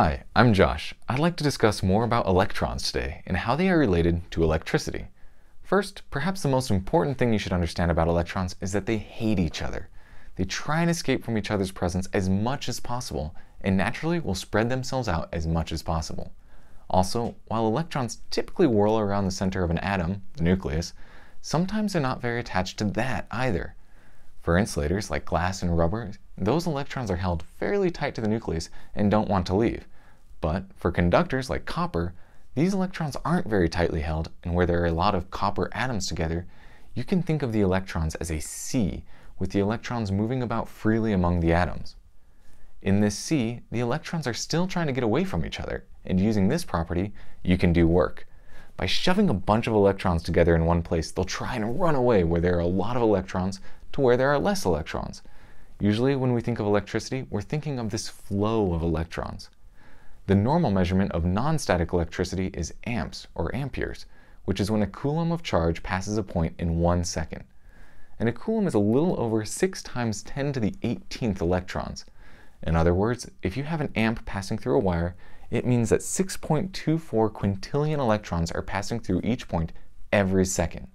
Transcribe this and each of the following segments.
Hi, I'm Josh. I'd like to discuss more about electrons today and how they are related to electricity. First, perhaps the most important thing you should understand about electrons is that they hate each other. They try and escape from each other's presence as much as possible and naturally will spread themselves out as much as possible. Also, while electrons typically whirl around the center of an atom, the nucleus, sometimes they're not very attached to that either. For insulators like glass and rubber, those electrons are held fairly tight to the nucleus and don't want to leave. But for conductors like copper, these electrons aren't very tightly held, and where there are a lot of copper atoms together, you can think of the electrons as a sea, with the electrons moving about freely among the atoms. In this sea, the electrons are still trying to get away from each other, and using this property, you can do work. By shoving a bunch of electrons together in one place, they'll try and run away where there are a lot of electrons to where there are less electrons. Usually when we think of electricity, we're thinking of this flow of electrons. The normal measurement of non-static electricity is amps or amperes, which is when a coulomb of charge passes a point in one second. And a coulomb is a little over 6 times 10 to the 18th electrons. In other words, if you have an amp passing through a wire, it means that 6.24 quintillion electrons are passing through each point every second.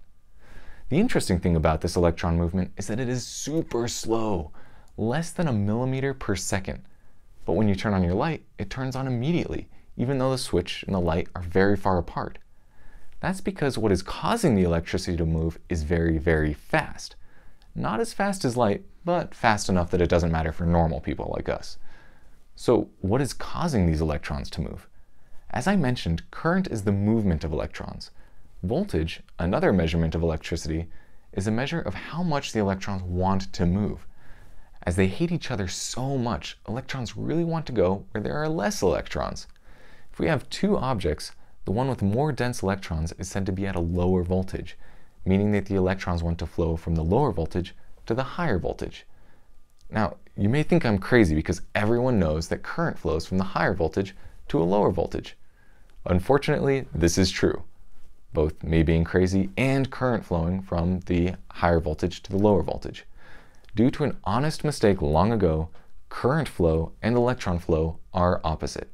The interesting thing about this electron movement is that it is super slow, less than a millimeter per second. But when you turn on your light, it turns on immediately, even though the switch and the light are very far apart. That's because what is causing the electricity to move is very, very fast. Not as fast as light, but fast enough that it doesn't matter for normal people like us. So what is causing these electrons to move? As I mentioned, current is the movement of electrons. Voltage, another measurement of electricity, is a measure of how much the electrons want to move. As they hate each other so much, electrons really want to go where there are less electrons. If we have two objects, the one with more dense electrons is said to be at a lower voltage, meaning that the electrons want to flow from the lower voltage to the higher voltage. Now, you may think I'm crazy because everyone knows that current flows from the higher voltage to a lower voltage. Unfortunately, this is true both me being crazy and current flowing from the higher voltage to the lower voltage. Due to an honest mistake long ago, current flow and electron flow are opposite.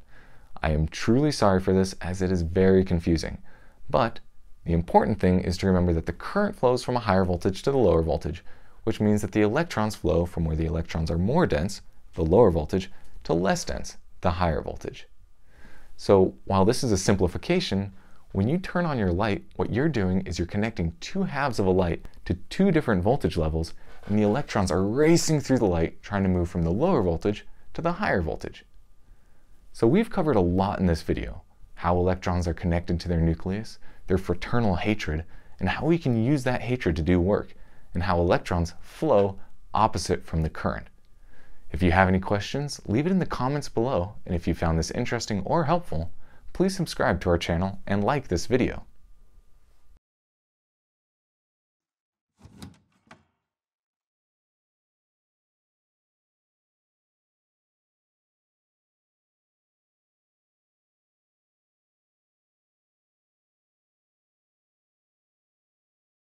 I am truly sorry for this as it is very confusing. But the important thing is to remember that the current flows from a higher voltage to the lower voltage, which means that the electrons flow from where the electrons are more dense, the lower voltage, to less dense, the higher voltage. So while this is a simplification, when you turn on your light, what you're doing is you're connecting two halves of a light to two different voltage levels, and the electrons are racing through the light trying to move from the lower voltage to the higher voltage. So we've covered a lot in this video, how electrons are connected to their nucleus, their fraternal hatred, and how we can use that hatred to do work, and how electrons flow opposite from the current. If you have any questions, leave it in the comments below, and if you found this interesting or helpful, please subscribe to our channel and like this video.